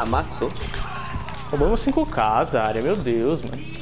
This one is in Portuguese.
Amassou. Roubamos 5k, área, meu Deus, mano.